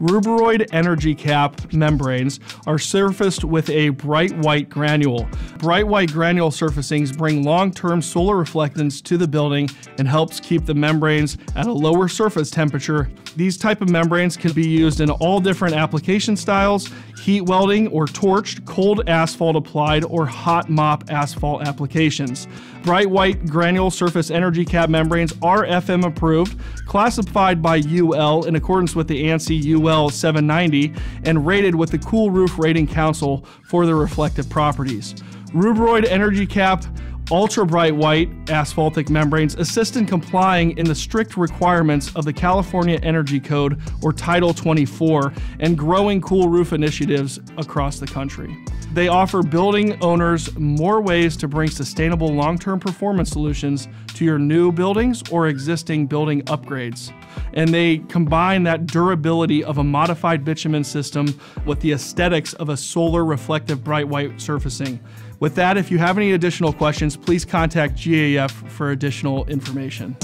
Ruberoid EnergyCap membranes are surfaced with a bright white granule. Bright white granule surfacings bring long-term solar reflectance to the building and helps keep the membranes at a lower surface temperature. These type of membranes can be used in all different application styles, heat welding or torched, cold asphalt applied, or hot mop asphalt applications. Bright white granule surface EnergyCap membranes are FM approved, classified by UL in accordance with the ANSI UL 790, and rated with the Cool Roof Rating Council for their reflective properties. Ruberoid EnergyCap ultra bright white asphaltic membranes assist in complying in the strict requirements of the California Energy Code or Title 24 and growing cool roof initiatives across the country. They offer building owners more ways to bring sustainable long term performance solutions to your new buildings or existing building upgrades. And they combine that durability of a modified bitumen system with the aesthetics of a solar reflective bright white surfacing. With that, if you have any additional questions, please contact GAF for additional information.